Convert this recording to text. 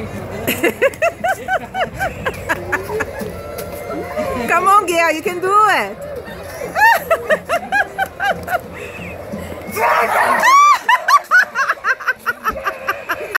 Come on, girl, you can do it.